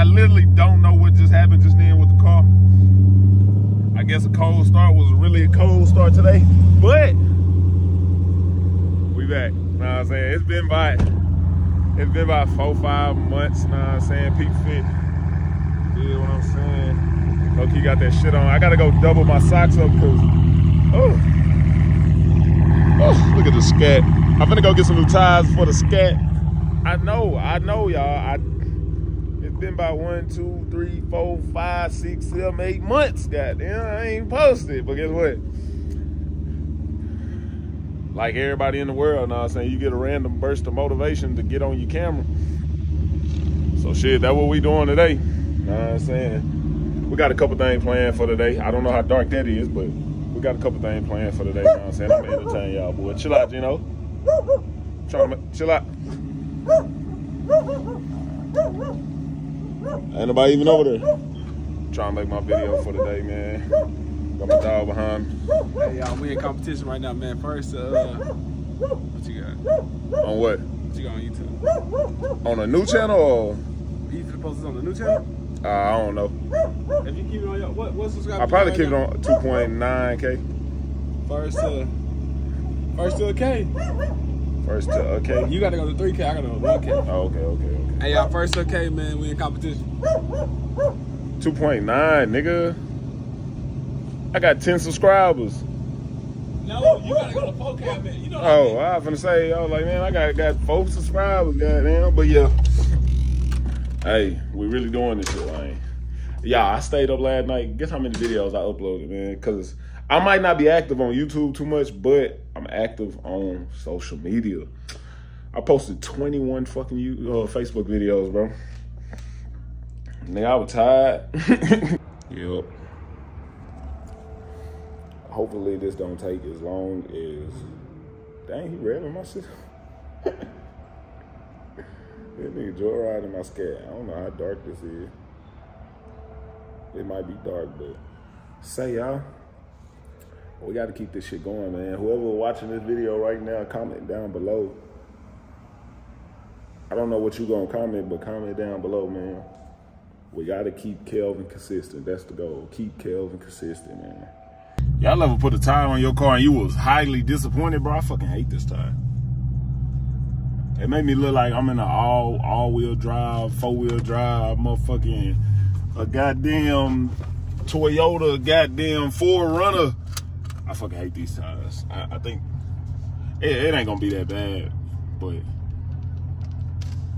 I literally don't know what just happened just then with the car. I guess a cold start was really a cold start today, but we back. Know what I'm saying? It's been about it's been about four, five months, you know what I'm saying? Peak fit. You know what I'm saying? Loki got that shit on. I gotta go double my socks up because oh. Oh, look at the scat. I'm gonna go get some new tires for the scat. I know, I know, y'all. I it's been about one, two, three, four, five, six, seven, eight months. Goddamn, I ain't posted. But guess what? Like everybody in the world, now I'm saying you get a random burst of motivation to get on your camera. So shit, that's what we doing today. You know what I'm saying? We got a couple things planned for today. I don't know how dark that is, but we got a couple things planned for today. You know what I'm saying? I'm entertaining y'all, boy. Chill out, you know. Trying to chill out. Ain't nobody even over there. Trying to make my video for today, man. Got my dog behind me. Hey, y'all, we in competition right now, man. First, uh, what you got? On what? What you got on YouTube? On a new channel or? You to post this on the new channel? Uh, I don't know. If you keep it on your, what, what subscribers? I probably you keep it on 2.9K. now? First, uh, first to a K. First to okay. You gotta go to 3K, I gotta go to 1K. Oh, okay, okay, okay. Hey, y'all, first K, man, we in competition. 2.9, nigga. I got 10 subscribers. No, you gotta go to 4K, man. You know I Oh, mean? I was finna say, I was like, man, I got got four subscribers, goddamn. But yeah. Hey, we really doing this shit, man. Yeah, I stayed up last night. Guess how many videos I uploaded, man? Because I might not be active on YouTube too much, but I'm active on social media. I posted 21 fucking you uh, Facebook videos, bro. Nigga, I was tired. yep. Hopefully this don't take as long as. Dang, he revving my shit. This nigga joyriding my scat. I don't know how dark this is. It might be dark, but say y'all. We got to keep this shit going, man. Whoever watching this video right now, comment down below. I don't know what you're gonna comment, but comment down below, man. We gotta keep Kelvin consistent. That's the goal. Keep Kelvin consistent, man. Y'all ever put a tire on your car and you was highly disappointed, bro? I fucking hate this tire. It made me look like I'm in an all all wheel drive, four wheel drive, motherfucking a goddamn Toyota, goddamn 4Runner. I fucking hate these tires. I, I think it, it ain't gonna be that bad, but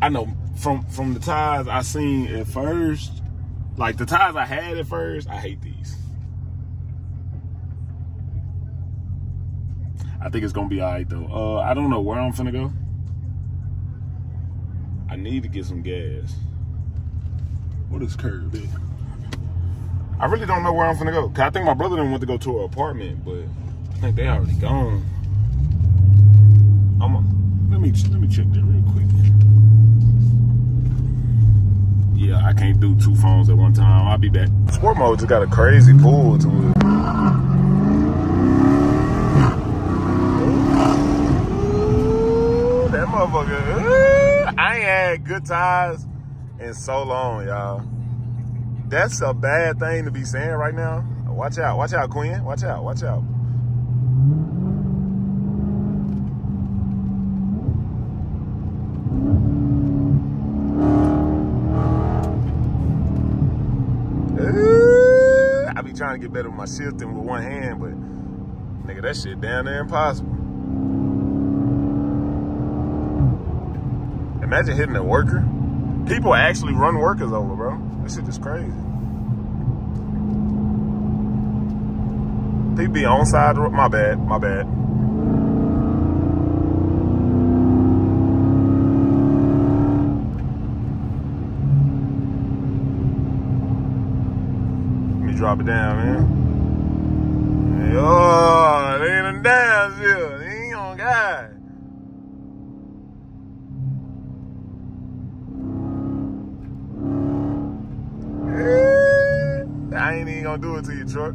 I know from from the tires I seen at first, like the tires I had at first, I hate these. I think it's gonna be alright though. Uh, I don't know where I'm finna go. I need to get some gas. What is curb at? I really don't know where I'm finna go. Cause I think my brother didn't want to go to an apartment, but I think they already gone. I'm a, let me let me check that real quick. Yeah, I can't do two phones at one time. I'll be back. Sport mode just got a crazy pull to it. That motherfucker. I ain't had good tires in so long, y'all. That's a bad thing to be saying right now. Watch out, watch out, Quinn. Watch out, watch out. Ooh, I be trying to get better with my shifting with one hand, but nigga, that shit down there impossible. Imagine hitting a worker. People actually run workers over, bro. That shit is crazy. People be on side. My bad. My bad. Drop it down, man. Oh, they ain't down. They ain't on God. I ain't even gonna do it to your truck.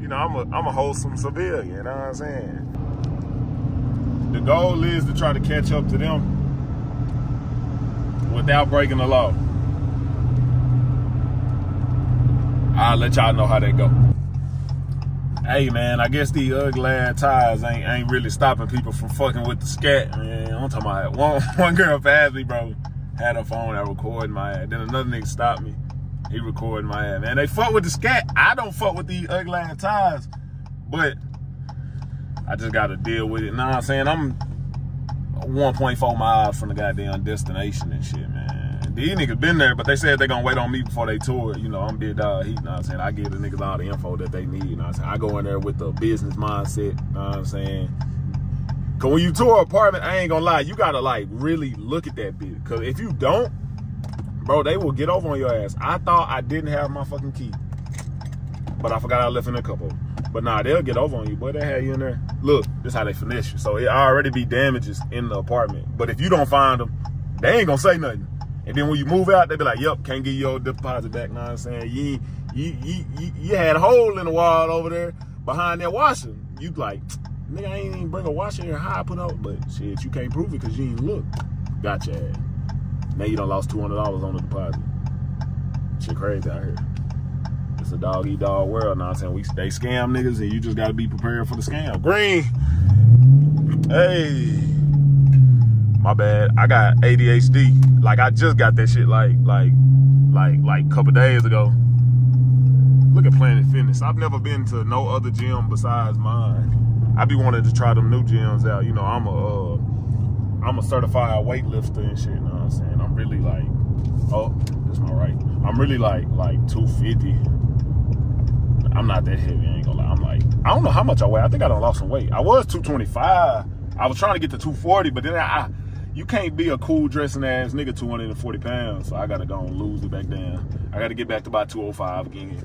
You know, I'm a I'm a wholesome civilian, you know what I'm saying? The goal is to try to catch up to them without breaking the law. I'll let y'all know how that go. Hey man, I guess the ugly ass tires ain't ain't really stopping people from fucking with the scat, man. I'm talking about one one girl passed me, bro. Had a phone that recorded my ass. Then another nigga stopped me. He recorded my ass. Man, they fuck with the scat. I don't fuck with these ugly ass tires. But I just gotta deal with it. Know what I'm saying? I'm 1.4 miles from the goddamn destination and shit, man. These niggas been there, but they said they gonna wait on me before they tour. You know, I'm big dog heat, you know what I'm saying? I give the niggas all the info that they need, you know I'm saying? I go in there with the business mindset, you know what I'm saying? Cause when you tour apartment, I ain't gonna lie, you gotta like really look at that bitch. Cause if you don't, bro, they will get over on your ass. I thought I didn't have my fucking key, but I forgot I left in a couple. But nah, they'll get over on you, boy. They had you in there. Look, this how they finesse you. So it already be damages in the apartment. But if you don't find them, they ain't gonna say nothing. And then when you move out, they be like, yep, can't get your deposit back. Know what I'm saying? You, you, you, you, you had a hole in the wall over there behind that washer. You like, nigga, I ain't even bring a washer here. How I put out? But shit, you can't prove it because you ain't look. Gotcha. Now you done lost $200 on the deposit. Shit crazy out here. It's a dog eat dog world now. I'm saying we they scam niggas and you just gotta be prepared for the scam. Green. Hey my bad. I got ADHD. Like I just got that shit like like like like a couple days ago. Look at Planet Fitness. I've never been to no other gym besides mine. I be wanting to try them new gyms out. You know, I'm a uh, I'm a certified weightlifter and shit. You know what I'm saying? I'm really like, oh, that's my right. I'm really like like 250. I'm not that heavy. I ain't gonna lie. I'm like, I don't know how much I weigh. I think I done lost some weight. I was 225. I was trying to get to 240, but then I, you can't be a cool dressing ass nigga 240 pounds. So I gotta go and lose it back down. I gotta get back to about 205 again.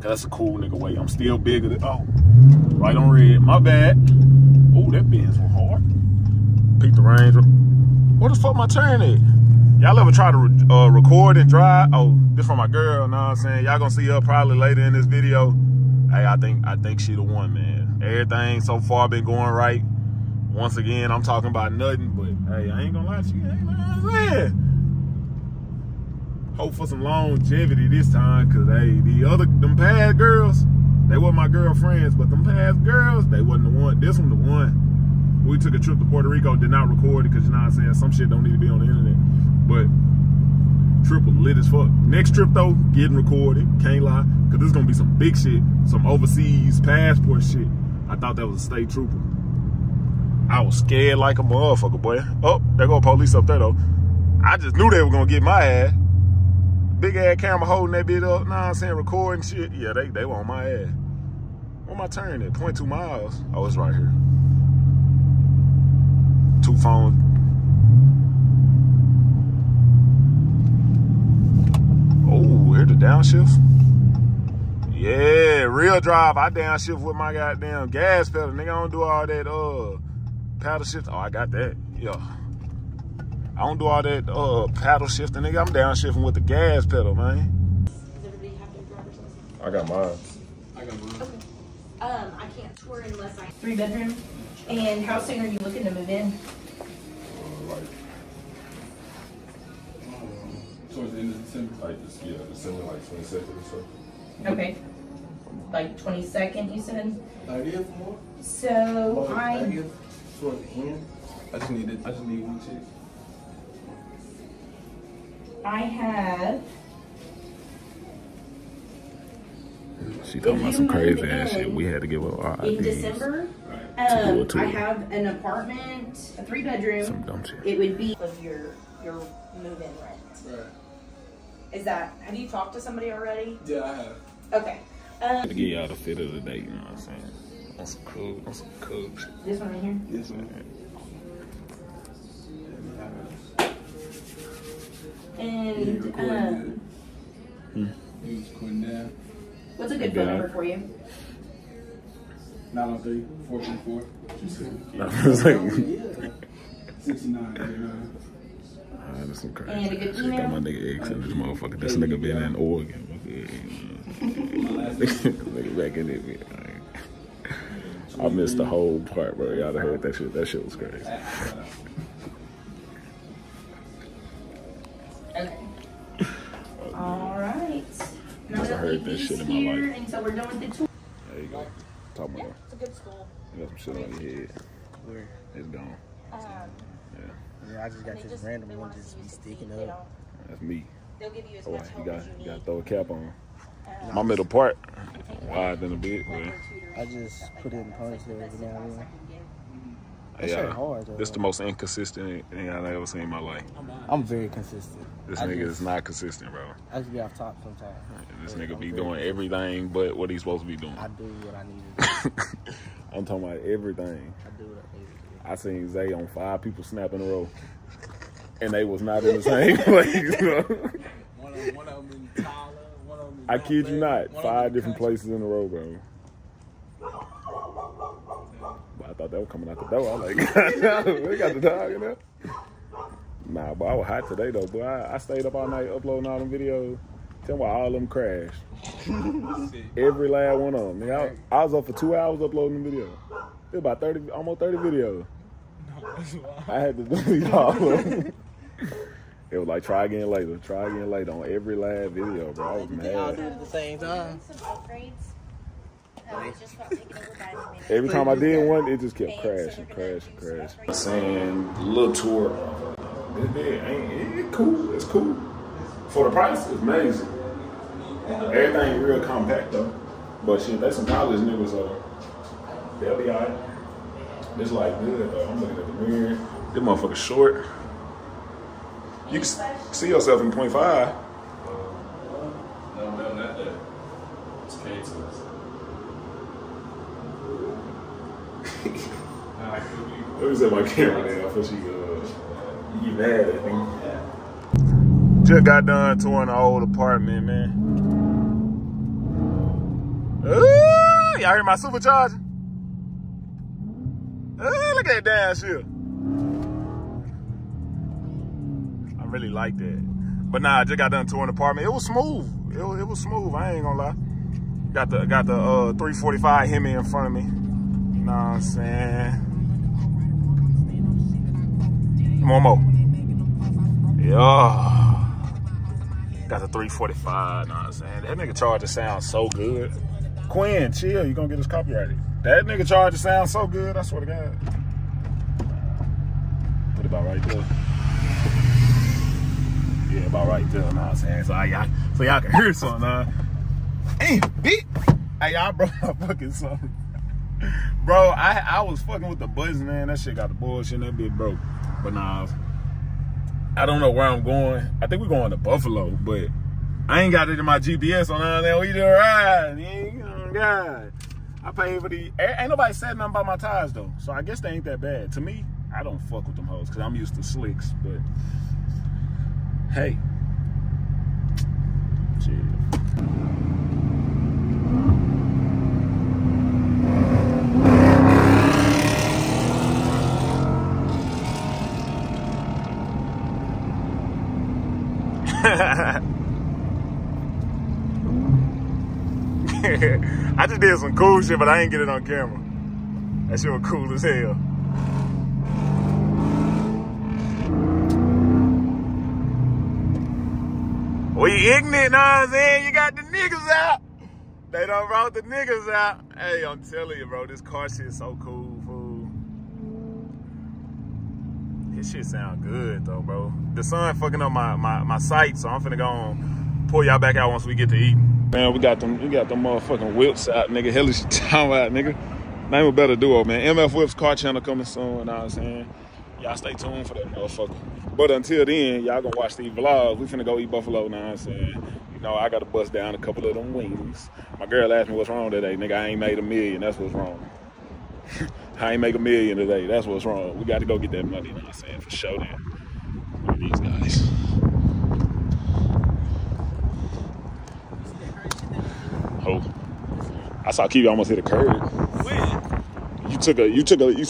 Cause that's a cool nigga weight. I'm still bigger than, oh, right on red. My bad. Oh, that Benz was hard. Peak the range. What the fuck my turn at? Y'all ever try to re uh, record and drive? Oh, this from my girl, know what I'm saying? Y'all gonna see her probably later in this video. Hey, I think I think she the one, man. Everything so far been going right. Once again, I'm talking about nothing, but hey, I ain't gonna lie to you. Ain't what I'm saying. Hope for some longevity this time, cause hey, the other them past girls, they were my girlfriends, but them past girls, they wasn't the one. This one the one. We took a trip to Puerto Rico, did not record it, cause you know what I'm saying, some shit don't need to be on the internet. But triple lit as fuck. Next trip though, getting recorded, can't lie, cause this is gonna be some big shit, some overseas passport shit. I thought that was a state trooper. I was scared like a motherfucker, boy. Oh, there go police up there, though. I just knew they were gonna get my ass. Big ass camera holding that bit up, nah, I'm saying, recording shit. Yeah, they, they on my ass. Where my turn at? 0.2 miles. Oh, it's right here. Two phones. Oh, here the downshift. Yeah, real drive. I downshift with my goddamn gas pedal. Nigga, I don't do all that, uh, paddle shift. Oh, I got that. Yeah. I don't do all that uh, paddle shifting, nigga. I'm downshifting with the gas pedal, man. I got mine. I got mine. Okay. Um, I can't tour unless I three bedroom. And how soon are you looking to move in? Uh, like, Towards the end of December. like this, yeah, December like 22nd or so. Okay. Like twenty second, you said. Thirtieth more? So I 30th the end? I just need it. I just need one chick. I have. She talking about some crazy ass shit. We had to give up our in December. To do Um, a tour. I have an apartment, a three bedroom. dumb shit. It would be of your your move in rent. Right. Is that? Have you talked to somebody already? Yeah, I have. Okay. Um, To get y'all the fit of the day, you know what I'm saying? On some cool, on some cool shit. this one right here. Yes, man. And recording um, You was recording now. what's a good Okay. phone number for you? 903 424 I was like, 69. yeah. ah, that's some crazy And a good ass shit. email? Got my nigga X in this motherfucker. This nigga been in Oregon. nigga back in it. man. I missed the whole part, bro. Y'all done heard that shit. That shit was crazy. Okay. All right. Now Must have that heard heard that shit in my Here, life. And so we're done with the tour. There you go. Talk about it. It's a good school. You got some shit on your head. Where? It's gone. Um, Yeah, I just got this just- random one just be sticking seat. They up. That's me. They'll give you as Oh, much you help got as you you need. got to throw a cap on. Um, My middle part wide than a bit, but I just put it in ponytail every now and then. That yeah, shit uh, hard, though. this the most inconsistent thing I've ever seen in my life. I'm very consistent. This I nigga just, is not consistent, bro. I just be off top sometimes. This nigga I'm be very doing everything but what he's supposed to be doing. I do what I need to do. I'm talking about everything. I do what I need to do. I seen Zay on five people snap in a row, and they was not in the same place. bro. One of, one of them in Tyler, one of them in I kid you not, Lake, one of them five different Country. places in a row, bro. But I thought that was coming out the door. I was like, we got the dog in there. Nah, but I was hot today though. But I, I stayed up all night uploading all them videos. Tell me why all of them crashed. Every last one of them. Nigga, I, I was up for two hours uploading the video. It was about thirty, almost thirty videos. That's. I had to delete all of them. It was like try again later, try again later on every last video, bro. I was They all did it at the same time. some upgrades. Uh, just got taken over by the minute. Every time I did one, it just kept And so crashing, crashing, do some crashing. upgrades. Saying little tour. It, it ain't it, cool. It's cool. For the price, it's amazing. Everything real compact though. But shit, they some college niggas, so they'll be alright. This like good though. I'm looking at the mirror. This motherfucker short. You can see yourself in 25. No, no, not that. It's cancelled. Let me set my camera down before she uh, you mad at me. Just got done touring the old apartment, man. Ooh, y'all hear my supercharger? Ooh, look at that damn shit. I really like that. But nah, I just got done touring the apartment. It was smooth. It was, it was smooth. I ain't gonna lie. Got the got the uh, 345 Hemi in front of me. Know what I'm saying? One more. Yeah. Got the 345, know what I'm saying? That nigga charger sounds so good. Quinn, chill, you gonna get us copyrighted. That nigga charger sounds so good, I swear to God. Put it about right there. Yeah, about right there, know what I'm saying? So y'all, so y'all can hear something, huh? Hey, beat. Hey, y'all broke my fucking song. Bro, I I was fucking with the buttons, man. That shit got the bullshit in that bit broke. But nah, I don't know where I'm going. I think we're going to Buffalo, but I ain't got it in my GPS on there. We do ride. Oh God. I paid for the. Ain't nobody said nothing about my tires though, so I guess they ain't that bad. To me, I don't fuck with them hoes because I'm used to slicks. But hey, chill. I just did some cool shit, but I ain't get it on camera. That shit was cool as hell. We ignorant, know what I'm saying? You got the niggas out. They done brought the niggas out. Hey, I'm telling you, bro, this car shit is so cool, fool. This shit sound good though, bro. The sun fucking up my, my, my sight, so I'm finna go on pull y'all back out once we get to eat. Man, we got them we got them motherfucking whips out, nigga. Hell is you talking about, nigga? Name a better duo, man. MF Whips car channel coming soon, you know what I'm saying? Y'all stay tuned for that motherfucker. But until then, y'all gonna watch these vlogs. We finna go eat buffalo, you know what I'm saying? You know, I gotta bust down a couple of them wings. My girl asked me what's wrong today. Nigga, I ain't made a million. That's what's wrong. I ain't make a million today. That's what's wrong. We got to go get that money. You know what I'm saying? For sure, then. These guys. I saw Kiwi almost hit a curb. When? You took a, you took a, you,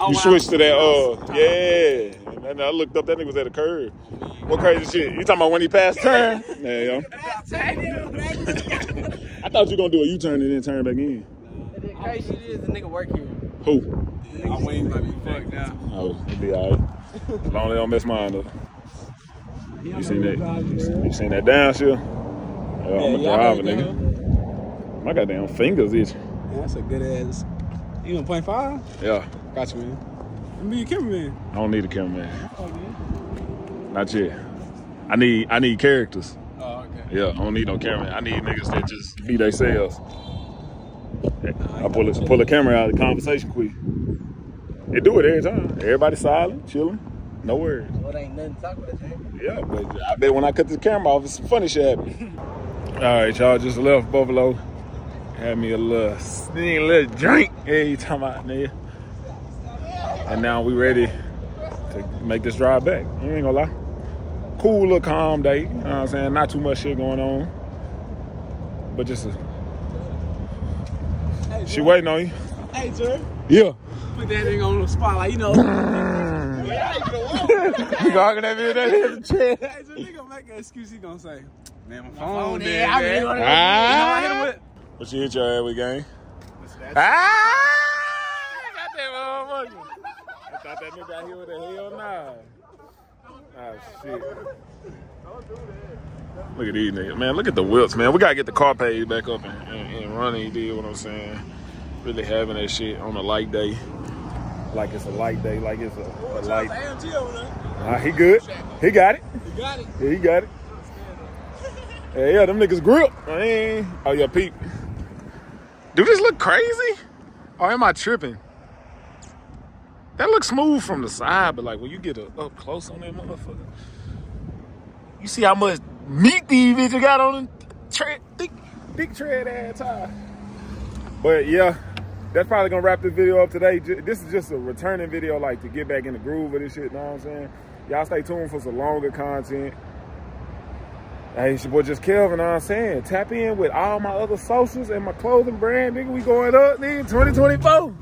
Oh, you wow. switched to that. Uh, yeah. And then I looked up. That nigga was at a curb. What crazy shit? You talking about when he passed turn? Yeah, yo. I thought you were gonna do a U-turn and then turn back in. The crazy shit is the nigga work here. Who? My wings might be fucked now. Oh, it'll be alright. As long as they don't mess mine up. You seen that? You seen that down shift? Yeah, I'm a y'all driver, ready to nigga. My goddamn fingers itch. Yeah, that's a good ass. You gonna point five? Yeah, Got you, man. Let me be a cameraman. I don't need a cameraman. Not yet. I need I need characters. Oh, okay. Yeah, I don't need no cameraman. I need niggas that just be themselves. I pull a, pull a camera out of the conversation quick. They do it every time. Everybody silent, chilling, no worries. Well, ain't nothing to talk about, Jay. Yeah, but I bet when I cut the camera off, it's some funny shit happening. All right, y'all just left Buffalo. Had me a little sneak, little drink. Hey, you talking about, nigga? And now we ready to make this drive back. You ain't gonna lie. Cool little calm day. You know what I'm saying? Not too much shit going on. But just a, Hey, she waiting on you. Hey, Jer. Yeah. Put that nigga on the spotlight, you know. You talking that video that hit the chair. hey, Jer, nigga make an excuse. He gonna say, man, my phone, phone dead, dead. I man. really wanna- You know what I hit him Ah. with? What you hit your ass with, gang? Ah! Got that motherfucker. I thought that nigga out here with a hell nah. Oh shit. Look at these niggas, man. Look at the whips, man. We gotta get the car paid back up and, and, and running. You what I'm saying? Really having that shit on a light day, like it's a light day, like it's a, a light. AMG over there. Ah, he good. He got it. You got it. Yeah, he got it. Yeah, yeah, them niggas grip. I ain't- Oh yeah, Pete. Do this look crazy? Or am I tripping? That looks smooth from the side, but like when you get up close on that motherfucker, you see how much meat these bitches got on the thick, thick tread ass tire. But yeah, that's probably gonna wrap this video up today. This is just a returning video, like to get back in the groove of this shit. Know what I'm saying? Y'all stay tuned for some longer content. Hey, it's your boy just Kelvin, I'm saying? Tap in with all my other socials and my clothing brand, nigga. We going up, nigga, 2024.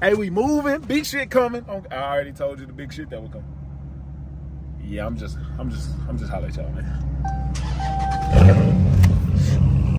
Hey, we moving. Big shit coming. I already told you the big shit that will come. Yeah, I'm just, I'm just, I'm just hollering at y'all, man.